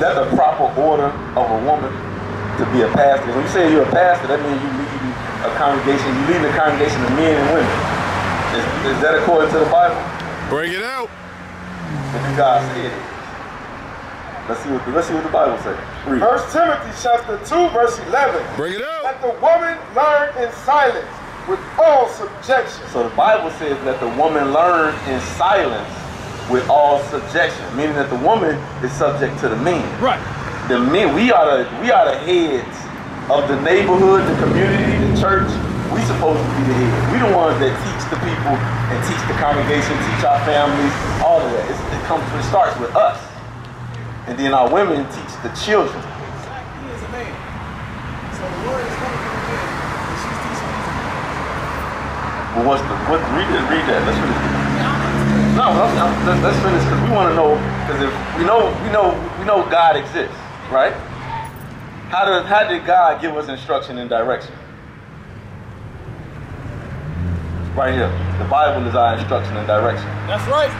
that the proper order of a woman to be a pastor? When you say you're a pastor, that means you lead a congregation, you lead a congregation of men and women. Is, is that according to the Bible? Bring it out. What did God say it is? Let's see what the, let's see what the Bible says. Read. First Timothy chapter 2, verse 11. Bring it out. Let the woman learn in silence with all subjection. So the Bible says that the woman learn in silence with all subjection, meaning that the woman is subject to the men. Right. The men, we are the we are the heads of the neighborhood, the community, the church. We supposed to be the head. We the ones that teach the people and teach the congregation, teach our families, all of that. It's, it comes, it starts with us, and then our women teach the children. He is a man. So the word is coming from the man. And she's teaching Well, what's the what? Read it. Read that. Let's read it. No, let's, let's, let's finish because we want to know because if we know we know we know God exists, right? How did how did God give us instruction and direction? Right here, the Bible is our instruction and direction. That's right.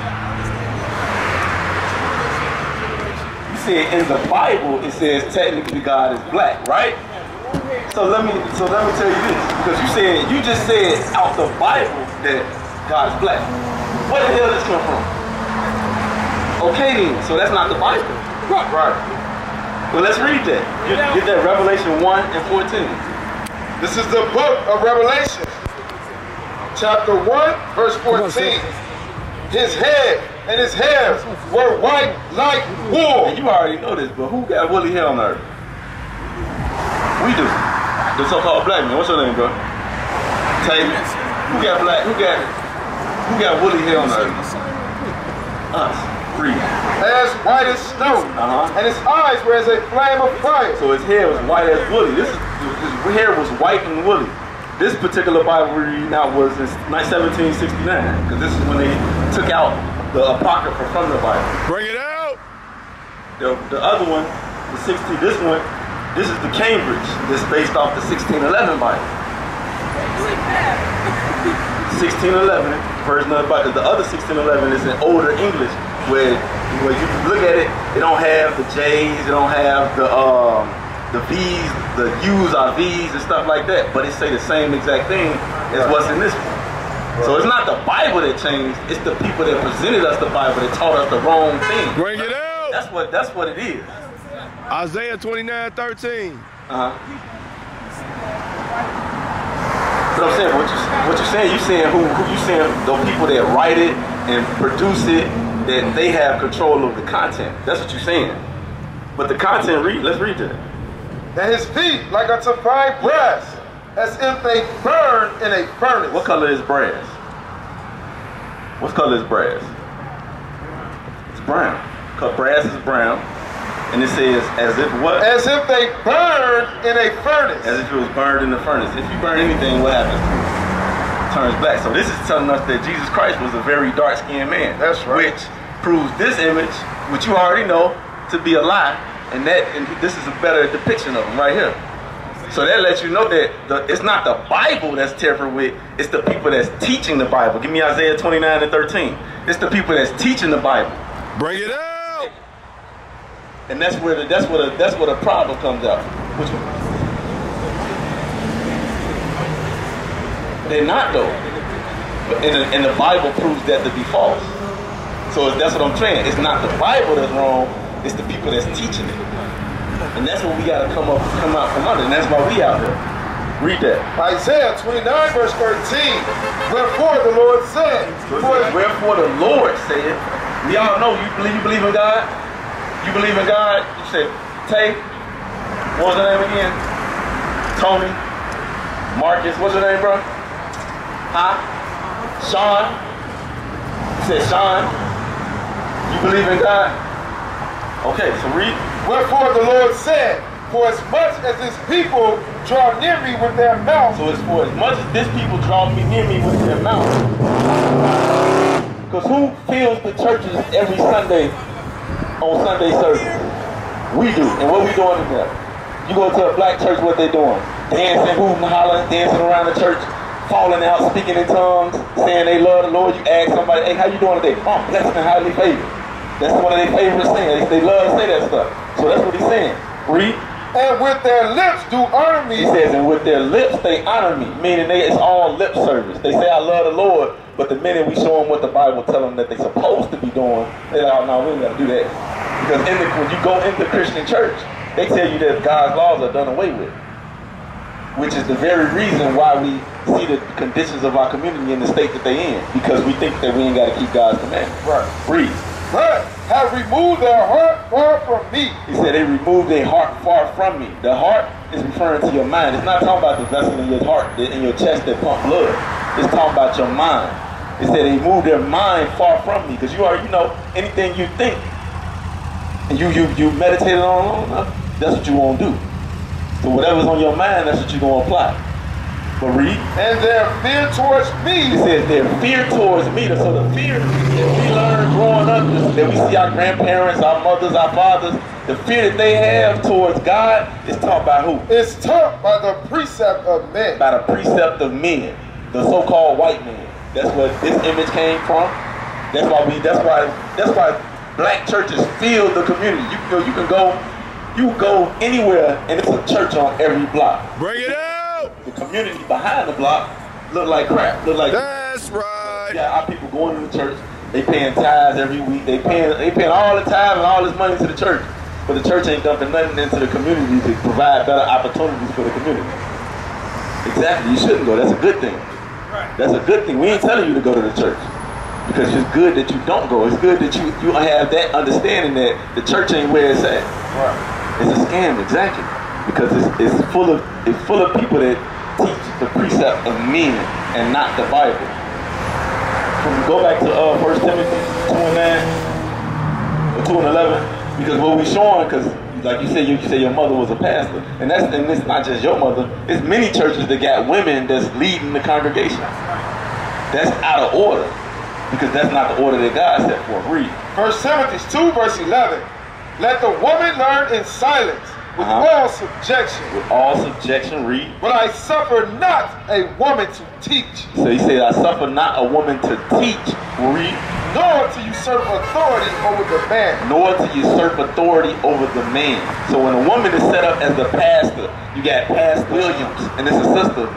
You see, in the Bible it says technically God is black, right? So let me so let me tell you this because you said you just said out the Bible that God's black. Where the hell did this come from? Okay then, so that's not the Bible. Right. Right. Well, let's read that. Get, get that Revelation 1 and 14. This is the book of Revelation, chapter 1, verse 14. His head and his hair were white like wool. And you already know this, but who got woolly hair on earth? We do. The so-called black man. What's your name, bro? Tay. Who got black? Who got who got woolly hair on earth? Us. Read. as white as snow, Uh-huh. and his eyes were as a flame of fire. So his hair was white as woolly. This his hair was white and woolly. This particular Bible we're reading out was in 1769, because this is when they took out the apocrypha from the Bible. Bring it out. The, the other one, the 16, this one, this is the Cambridge. This is based off the 1611 Bible. 1611 version of the Bible. The other 1611 is in older English, where where you look at it, it don't have the J's, it don't have the um the V's, the U's are V's and stuff like that, but it say the same exact thing as what's in this one. So it's not the Bible that changed, it's the people that presented us the Bible that taught us the wrong thing. Bring it out. That's what that's what it is. Isaiah 29, 13. Uh-huh. But I'm saying what you what you saying, you saying who who you saying the people that write it and produce it, that they have control of the content. That's what you're saying. But the content read, let's read that. And his feet like unto fine brass, as if they burned in a furnace. What color is brass? What color is brass? It's brown. Cause brass is brown. And it says as if what? As if they burned in a furnace. as if it was burned in the furnace. If you burn anything, what happens? It turns black. So this is telling us that Jesus Christ was a very dark-skinned man. That's right. Which proves this image, which you already know, to be a lie. And that, and this is a better depiction of him right here. So that lets you know that the, it's not the Bible that's tampered with, it's the people that's teaching the Bible. Give me Isaiah 29 and 13. It's the people that's teaching the Bible. Bring it out. And that's where the, that's where the, that's where the problem comes out. Which one? They're not though. But and the, and the Bible proves that to be false. So that's what I'm saying. It's not the Bible that's wrong. It's the people that's teaching it. And that's what we got to come up, come out from under. And that's why we out here. Read that. Isaiah 29, verse 13. Wherefore the Lord said, So it For says, Wherefore the Lord said, we all know you believe you believe in God. You believe in God. You said, Tay, what was name again? Tony, Marcus, what's your name, bro? Huh? Sean. You said Sean. You believe in God? Okay, so read. Wherefore the Lord said, For as much as this people draw near me with their mouth, So it's for as much as this people draw me near me with their mouth. Because who fills the churches every Sunday on Sunday service? We do. And what we doing in there? You go to a black church, what they doing? Dancing, hooting, hollering, dancing around the church, falling out, speaking in tongues, saying they love the Lord. You ask somebody, hey, how you doing today? Oh, blessed and highly favored. That's one of their favorite sayings. They love to say that stuff. So that's what he's saying. Read. and with their lips do honor me. He says, and with their lips they honor me, meaning they, it's all lip service. They say, I love the Lord, but the minute we show them what the Bible tell them that they're supposed to be doing, they're like, oh, no, we ain't got to do that. Because in the, when you go into Christian church, they tell you that God's laws are done away with. Which is the very reason why we see the conditions of our community in the state that they in. Because we think that we ain't got to keep God's commandments. Right. Read. but have removed their heart far from me. He said they removed their heart far from me. The heart is referring to your mind. It's not talking about the vessel in your heart, in your chest that pump blood. It's talking about your mind. It said they moved their mind far from me. Because you are, you know, anything you think you you you meditated on long enough, that's what you want to do. So whatever's on your mind, that's what you're gonna apply. But read. And their fear towards me says their fear towards me. So the fear that we learn growing up, that we see our grandparents, our mothers, our fathers, the fear that they have towards God is taught by who? It's taught by the precept of men. By the precept of men, the so-called white men. That's where this image came from. That's why we. That's why. That's why black churches fill the community. You can go. You can go. You go anywhere, and it's a church on every block. Bring it out. The community behind the block look like crap. Look like That's right. Yeah, our people going to the church. They paying tithes every week. They paying they paying all the tithes and all this money to the church. But the church ain't dumping nothing into the community to provide better opportunities for the community. Exactly. You shouldn't go. That's a good thing. That's a good thing. We ain't telling you to go to the church. Because it's good that you don't go. It's good that you, you have that understanding that the church ain't where it's at. It's a scam, exactly. Because it's, it's full of it's full of people that teach the precept of men and not the Bible. Can we go back to uh, 1 Timothy 2 and 9 or 2 and 11? Because what we showing, because like you said, you, you said your mother was a pastor, and that's and it's not just your mother. It's many churches that got women that's leading the congregation. That's out of order because that's not the order that God set for. Read. First Timothy 2 verse 11. Let the woman learn in silence with Uh-huh. all subjection. With all subjection, read. But I suffer not a woman to teach, So he said, I suffer not a woman to teach, read, nor to usurp authority over the man. nor to usurp authority over the man. So when a woman is set up as the pastor, you got Pastor Williams, and it's a sister.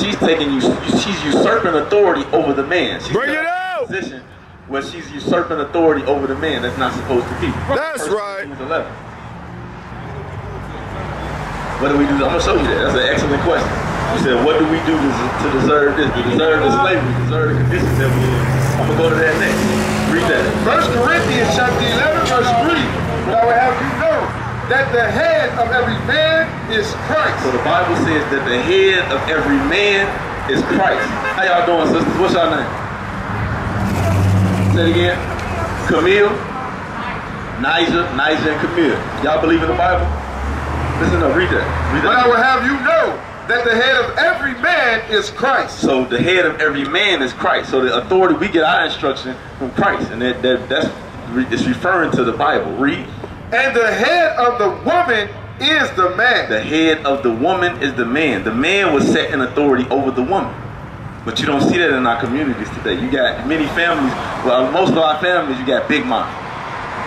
She's taking you, she's usurping authority over the man. She's Bring it out! Position where she's usurping authority over the man. That's not supposed to be. That's right. What do we do? I'm gonna show you that. That's an excellent question. You said, what do we do to, to deserve this? To deserve the slavery, to deserve the conditions that we in? I'm gonna go to that next. Read that. First Corinthians chapter 11 verse 3. But I will have you know that the head of every man is Christ. So the Bible says that the head of every man is Christ. How y'all doing, sisters? What's your name? Say it again. Camille, Nija, Nija, and Camille. Y'all believe in the Bible? Listen up, read that. Read But I that. will have you know that the head of every man is Christ. So the head of every man is Christ. So the authority we get our instruction from Christ, and that, that that's it's referring to the Bible. Read. And the head of the woman is the man. The head of the woman is the man. The man was set in authority over the woman. But you don't see that in our communities today. You got many families, well, most of our families, you got Big Mom.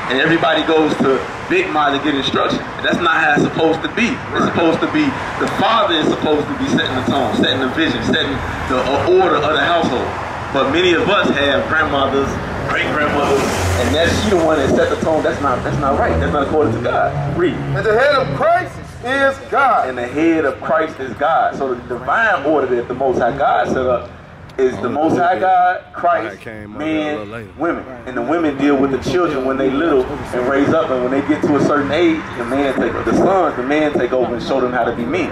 And everybody goes to Big Mom to get instruction. That's not how it's supposed to be. It's supposed to be, the father is supposed to be setting the tone, setting the vision, setting the uh, order of the household. But many of us have grandmothers, great grandmothers, and that's she the one that set the tone. That's not that's not right. That's not according to God. Read. At the head of Christ is God. And the head of Christ is God. So the divine order that the Most High God set up is the Most High God, Christ, I came on that a little men, women. And the women deal with the children when they little and raise up. And when they get to a certain age, the man take the sons, the man take over and show them how to be men.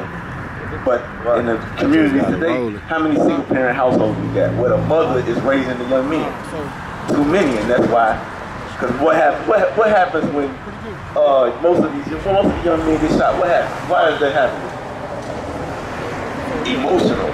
But in the community today, how many single parent households we got where the mother is raising the young men? Too many, and that's why. Because what, hap- what, what happens when uh, most of these most of the young men get shot? What happens? Why does that happen? Emotional.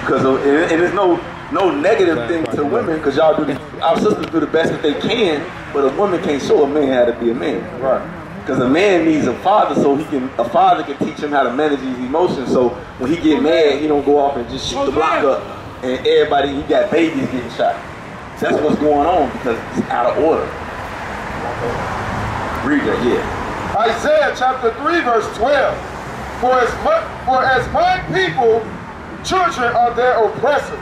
Because and, and there's no no negative thing to women because y'all do the, our sisters do the best that they can, but a woman can't show a man how to be a man. Right. Because a man needs a father so he can a father can teach him how to manage his emotions. So when he get mad, he don't go off and just shoot the block up and everybody he got babies getting shot. That's what's going on because it's out of order. Read that, yeah. Isaiah chapter 3, verse 12. For as, for as my people, children are their oppressors.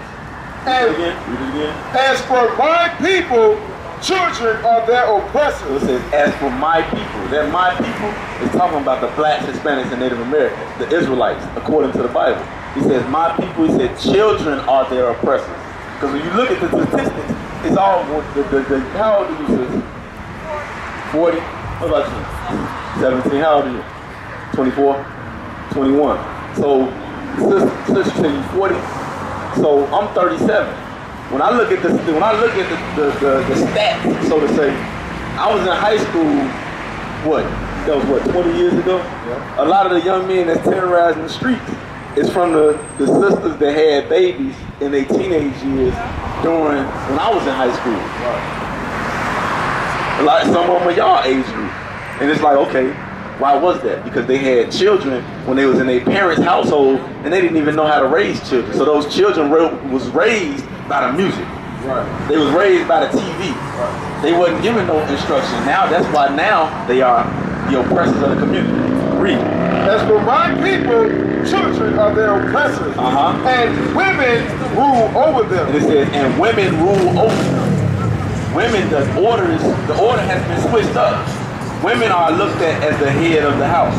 Read it again. Read it again. as for my people, children are their So oppressors. it says, as for my people, that my people is talking about the blacks, Hispanics, and Native Americans, the Israelites, according to the Bible. He says, my people, he said, children are their oppressors. Because when you look at the statistics, it's all, the, the, the, how old are you, sis? 40? What about you? 17, how old are you? 24? 21. So, sister, sister you 40? So, I'm 37. When I look at the when I look at the, the, the, the stats, so to say, I was in high school, what? That was what, 20 years ago? A lot of the young men that's terrorizing the streets is from the, the sisters that had babies in their teenage years during when I was in high school. A lot, some of them are y'all age group. And it's like, okay, why was that? Because they had children when they was in their parents' household and they didn't even know how to raise children. So those children was raised by the music. Right. They was raised by the TV. Right. They wasn't given no instruction. Now that's why now they are the oppressors of the community. Read. As for my people, children are their oppressors. Uh-huh. And women rule over And them. it says, and women rule over them. Women, the order is, the order has been switched up. Women are looked at as the head of the house.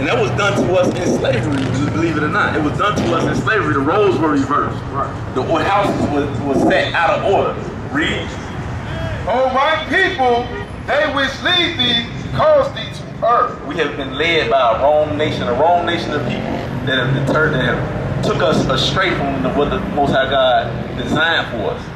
And that was done to us in slavery, believe it or not. It was done to us in slavery. The roles were reversed. Right. The houses was, was set out of order. Read. O my people, they which lead thee, cause thee to err. We have been led by a wrong nation, a wrong nation of people that have deterred, that have took us astray from the, what the Most High God designed for us.